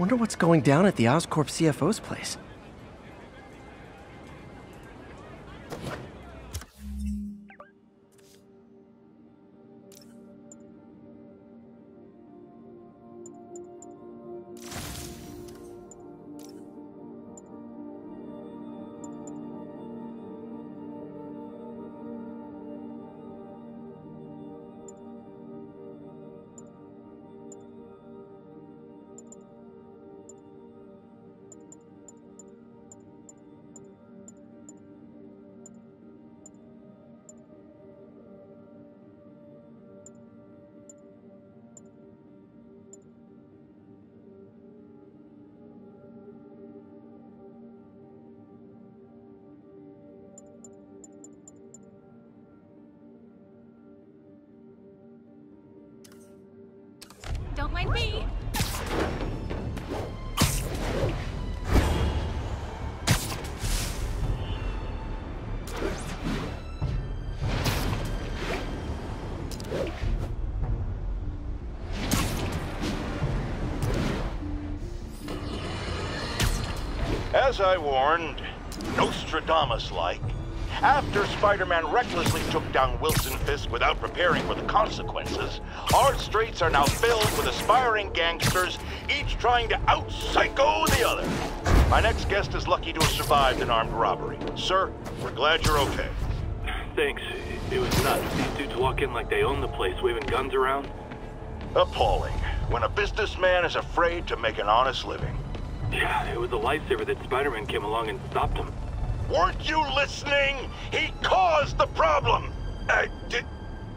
Wonder what's going down at the Oscorp CFO's place. Me. As I warned, Nostradamus-like, after Spider-Man recklessly took down Wilson Fisk without preparing for the consequences, our streets are now filled with aspiring gangsters, each trying to out-psycho the other. My next guest is lucky to have survived an armed robbery. Sir, we're glad you're okay. Thanks. It was nuts. These dudes walk in like they own the place, waving guns around. Appalling. When a businessman is afraid to make an honest living. Yeah, it was a lifesaver that Spider-Man came along and stopped him. Weren't you listening? He caused the problem! Uh, did...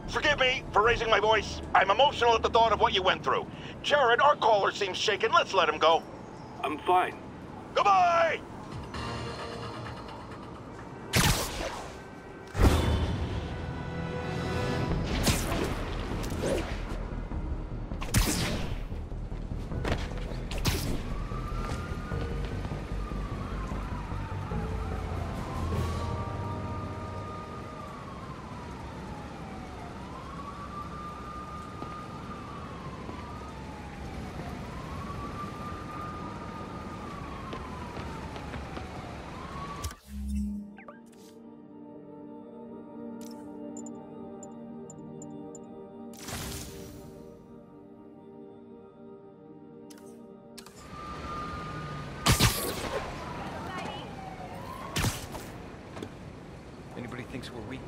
Forgive me for raising my voice. I'm emotional at the thought of what you went through. Jared, our caller seems shaken. Let's let him go. I'm fine. Goodbye!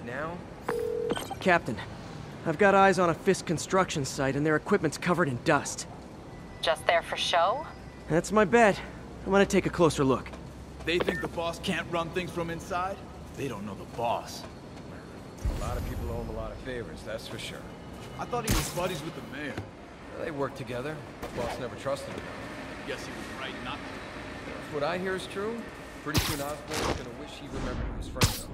Now? Captain, I've got eyes on a Fisk construction site and their equipment's covered in dust. Just there for show? That's my bet. I'm gonna take a closer look. They think the boss can't run things from inside? They don't know the boss. A lot of people owe him a lot of favors, that's for sure. I thought he was buddies with the mayor. They work together. The boss never trusted him. Guess he was right not to. If what I hear is true, pretty soon Osborn's gonna wish he remembered who his friends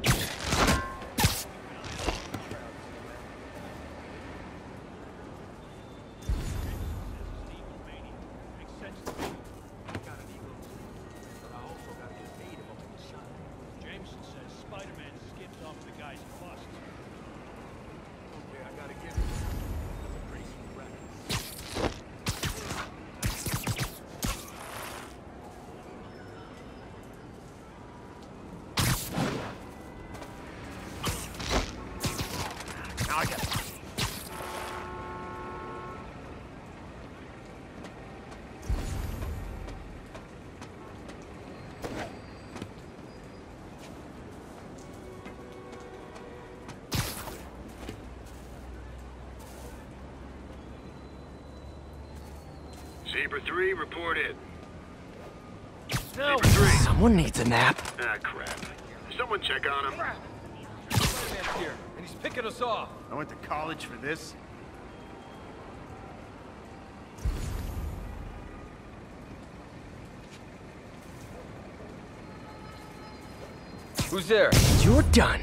Saber 3, report in. No. Saber 3. Someone needs a nap. Ah, crap. Someone check on him. Spider-Man's here, and he's picking us off. I went to college for this. Who's there? You're done.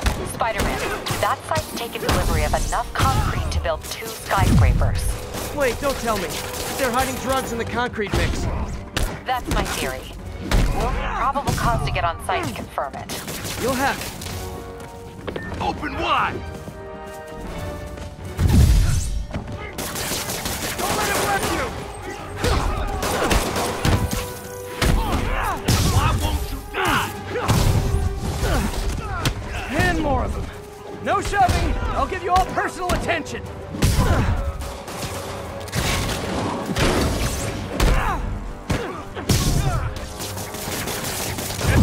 Shut your mouth! Spider-Man, that site's taken delivery of enough concrete to build two skyscrapers. Wait, don't tell me. They're hiding drugs in the concrete mix. That's my theory. We'll need probable cause to get on site to confirm it. You'll have it. Open wide! No shoving. I'll give you all personal attention. Get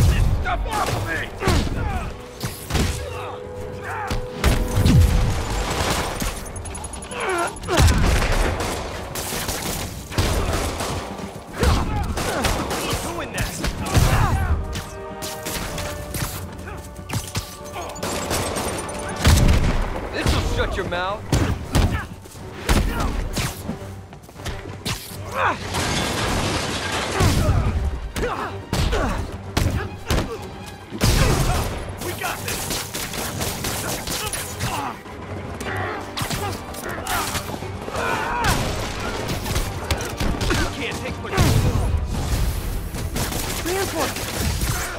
this stuff off of me!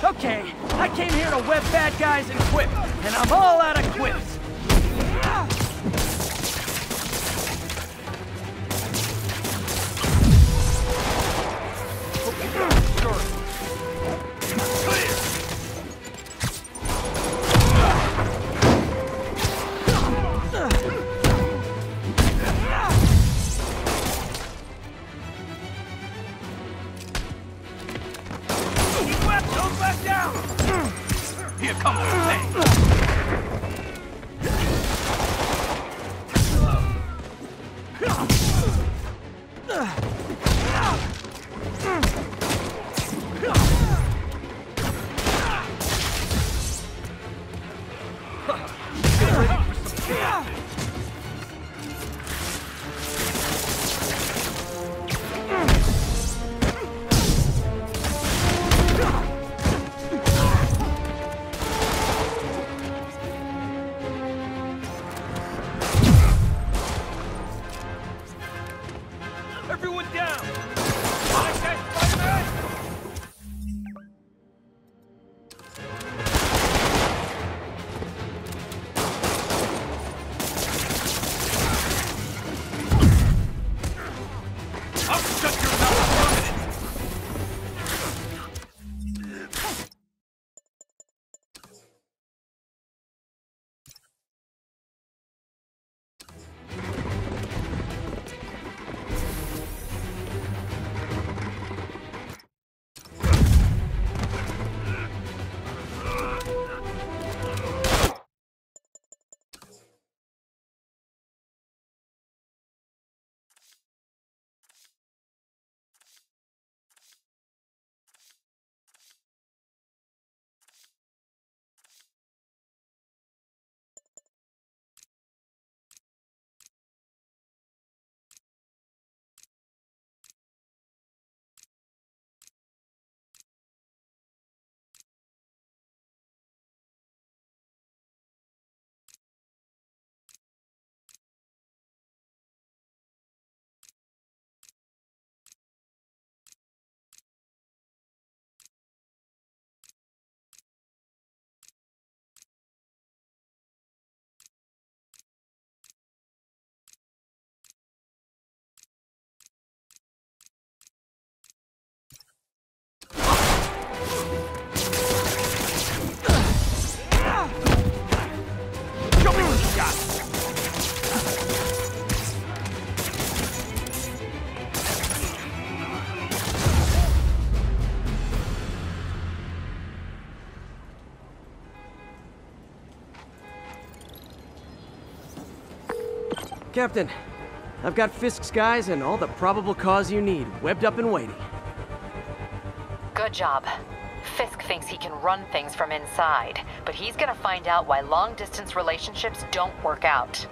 Okay, I came here to web bad guys and quip, and I'm all out of quips. Get ready for some Captain, I've got Fisk's guys and all the probable cause you need, webbed up and waiting. Good job. Fisk thinks he can run things from inside, but he's gonna find out why long distance relationships don't work out.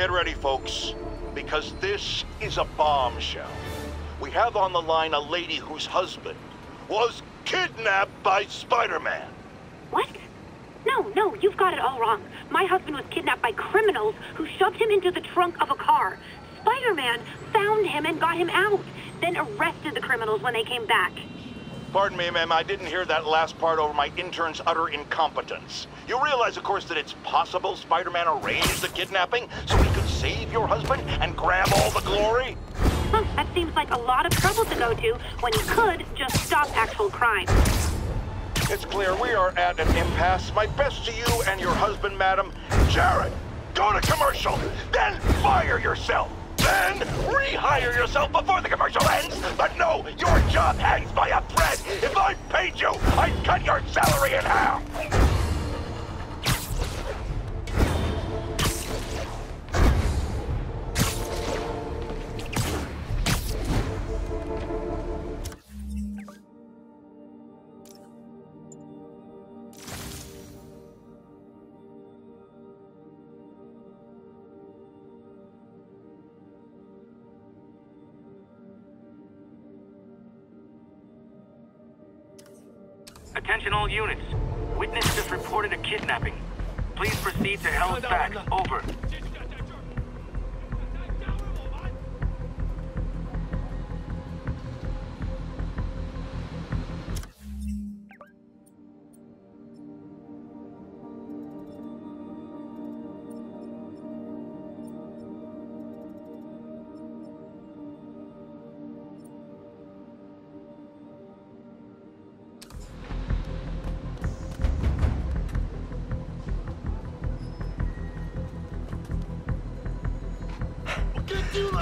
Get ready, folks, because this is a bombshell. We have on the line a lady whose husband was kidnapped by Spider-Man. What? No, no, you've got it all wrong. My husband was kidnapped by criminals who shoved him into the trunk of a car. Spider-Man found him and got him out, then arrested the criminals when they came back. Pardon me, ma'am, I didn't hear that last part over my intern's utter incompetence. You realize, of course, that it's possible Spider-Man arranged the kidnapping so he could save your husband and grab all the glory? Huh, that seems like a lot of trouble to go to when you could just stop actual crime. It's clear we are at an impasse. My best to you and your husband, madam. Jared, go to commercial, then fire yourself. Then rehire yourself before the commercial ends. But no, your job hangs by a thread. If I paid you, I'd cut your salary in half. Attention all units. Witness just reported a kidnapping. Please proceed to Hell's Back. Over.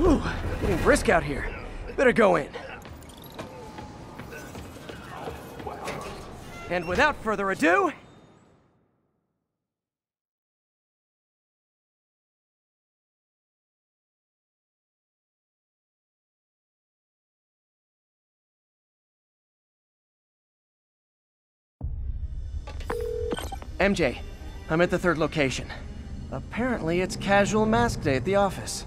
Ooh, getting brisk out here. Better go in. And without further ado, MJ, I'm at the third location. Apparently, it's casual mask day at the office.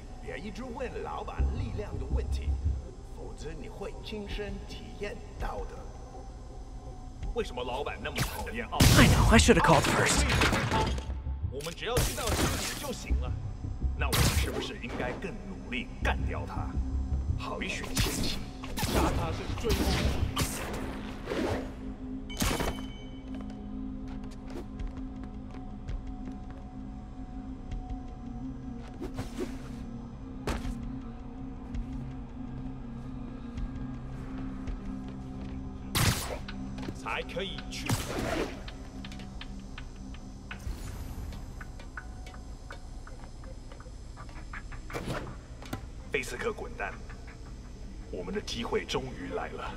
一直问老板力量的问题否则你会亲身体验到的为什么老板那么讨厌奥特曼？呢 i should call the first. 我们只要知道这点就行了。那我们是不是应该更努力干掉他？好一雪前期杀他是最后还。可以去。贝斯克滚蛋！我们的机会终于来了。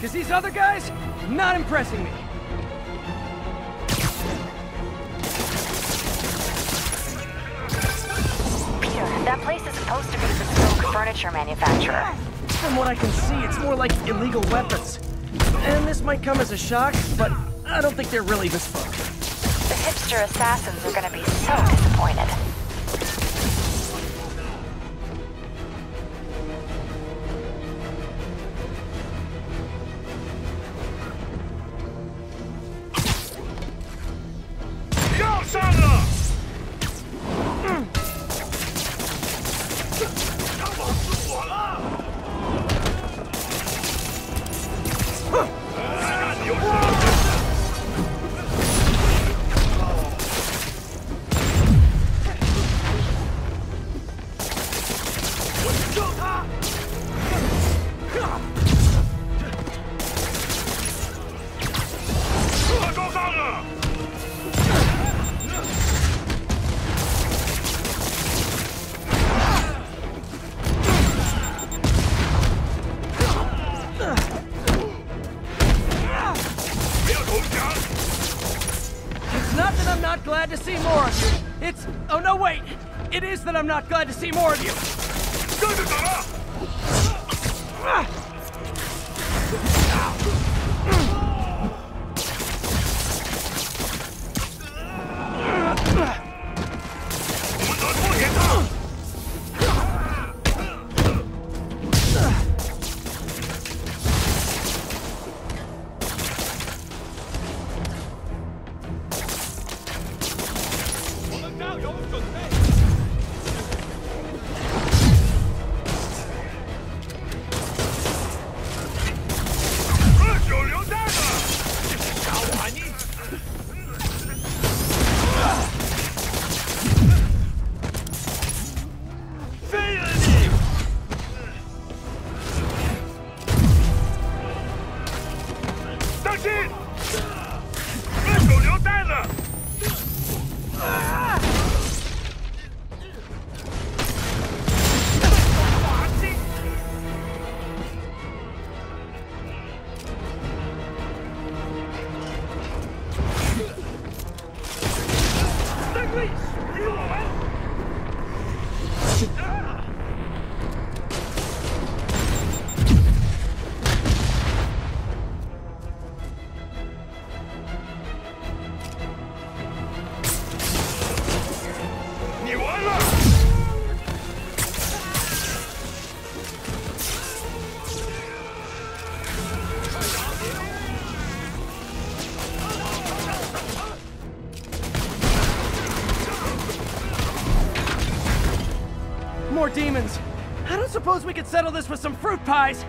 Because these other guys, not impressing me. Peter, that place is supposed to be the Stoke furniture manufacturer. From what I can see, it's more like illegal weapons. And this might come as a shock, but I don't think they're really bespoke. The hipster assassins are gonna be so disappointed. “ more More demons! I don't suppose we could settle this with some fruit pies!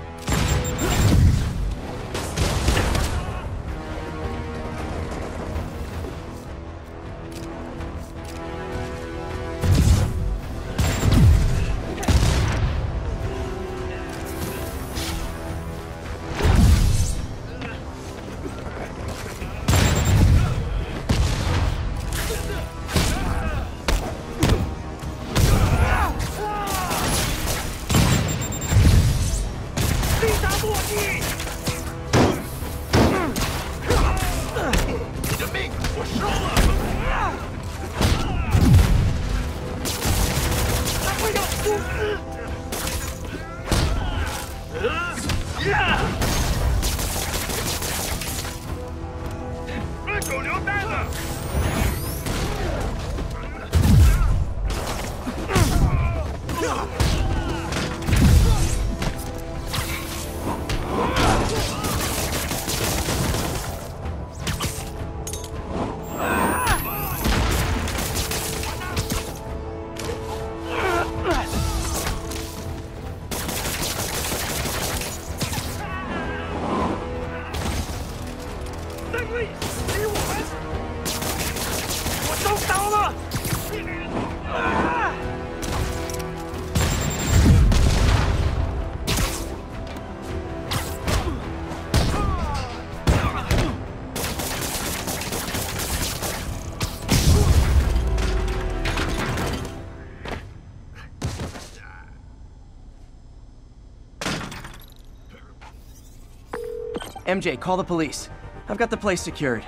！MJ, call the police. I've got the place secured.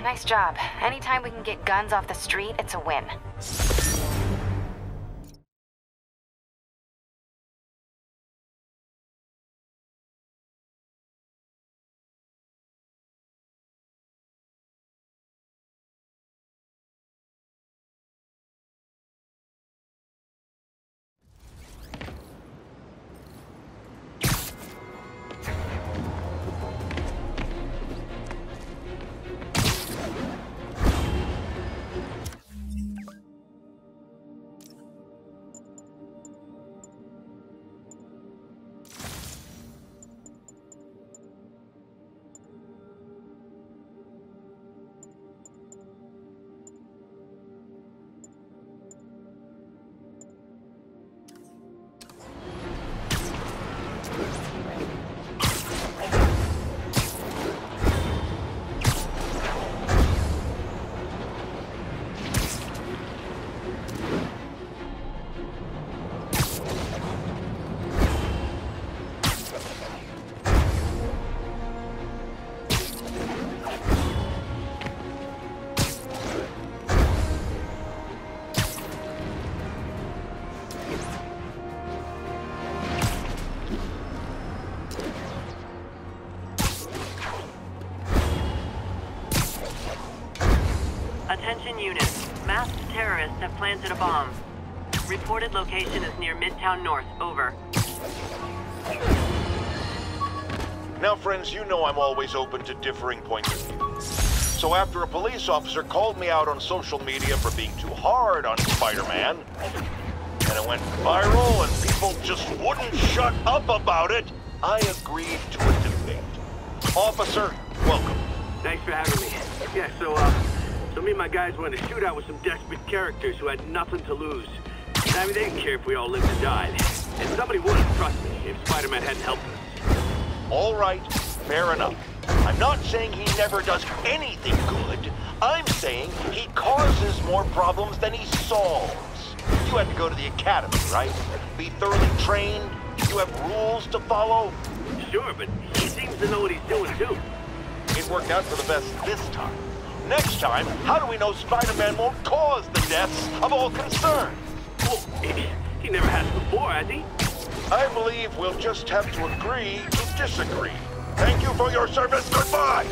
Nice job. Anytime we can get guns off the street, it's a win. Attention units. Masked terrorists have planted a bomb. Reported location is near Midtown North. Over. Now, friends, you know I'm always open to differing points of view. So after a police officer called me out on social media for being too hard on Spider-Man, and it went viral and people just wouldn't shut up about it, I agreed to a debate. Officer, welcome. Thanks for having me. Yeah, so, uh, so me and my guys went in a shootout with some desperate characters who had nothing to lose. I mean, they didn't care if we all lived or died. And somebody would have, trust me, if Spider-Man hadn't helped us. All right, fair enough. I'm not saying he never does anything good. I'm saying he causes more problems than he solves. You had to go to the academy, right? Be thoroughly trained. You have rules to follow. Sure, but he seems to know what he's doing, too. It worked out for the best this time. Next time, how do we know Spider-Man won't cause the deaths of all concerned? Well, he, he never has before, has he? I believe we'll just have to agree to disagree. Thank you for your service. Goodbye.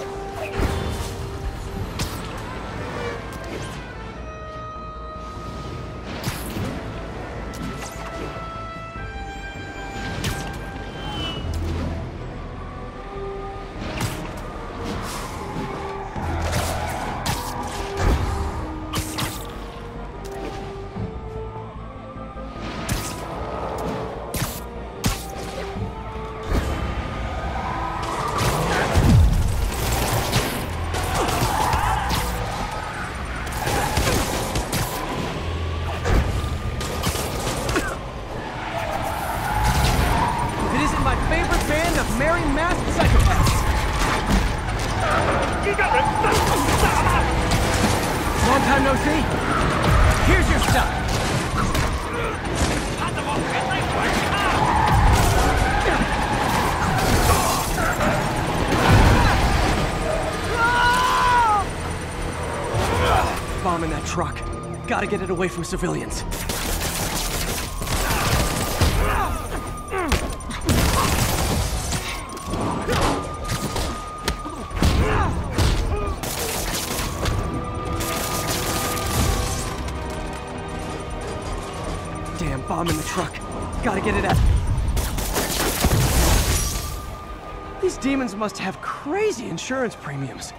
Truck. Gotta get it away from civilians. Damn bomb in the truck. Gotta get it out. These demons must have crazy insurance premiums.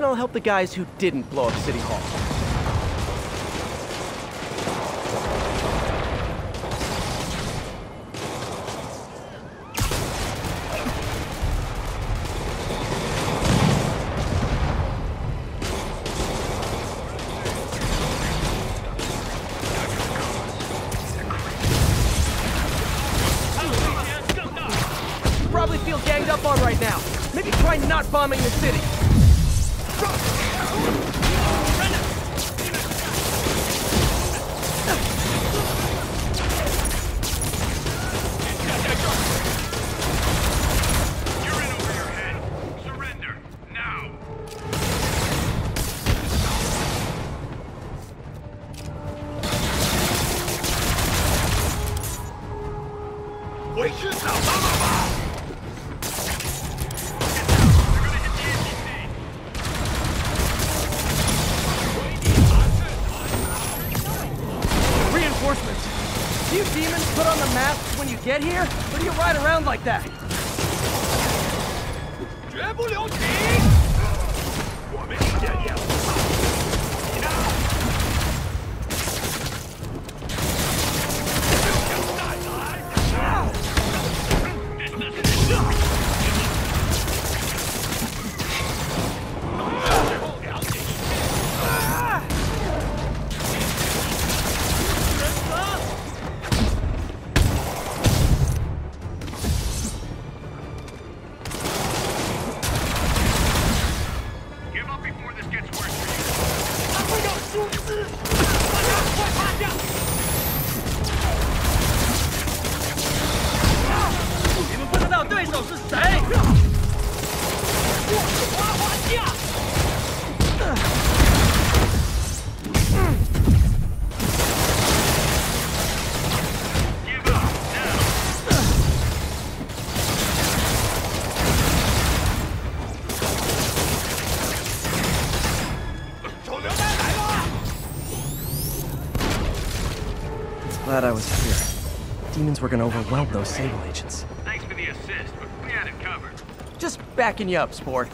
Reckon I'll help the guys who didn't blow up City Hall. When you get here? Or do you ride around like that? Glad I was here. Demons were gonna overwhelm those Sable agents. Thanks for the assist, but we had it covered. Just backing you up, sport.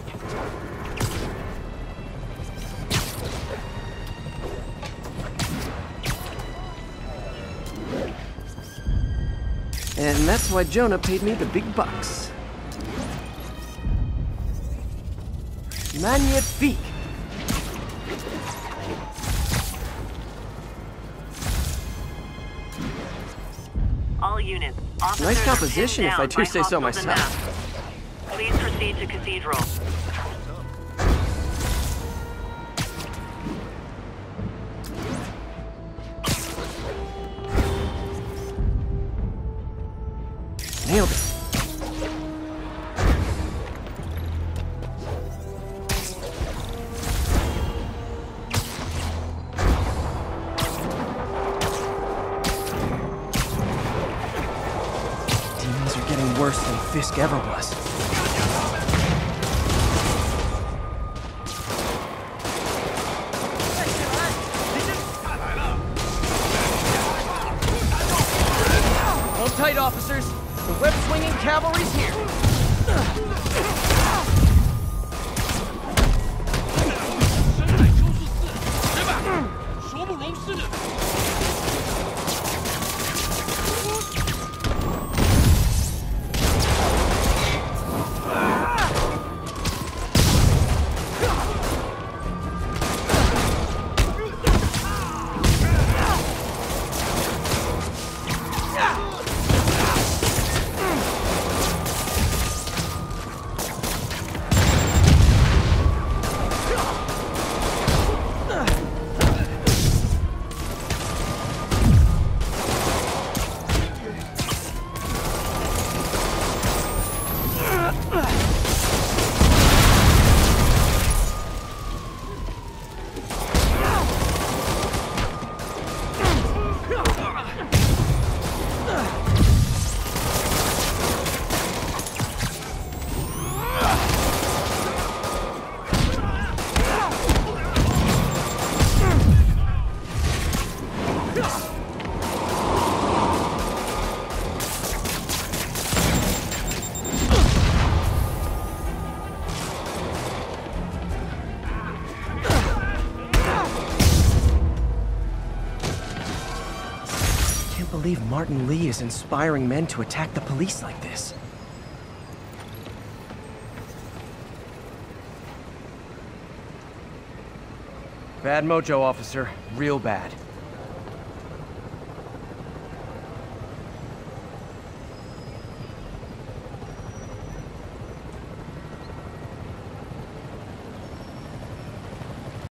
And that's why Jonah paid me the big bucks. Magnifique! Nice composition, if I do say so myself. Please proceed to Cathedral. Worse than Fisk ever was. Martin Li is inspiring men to attack the police like this. Bad mojo, officer. Real bad.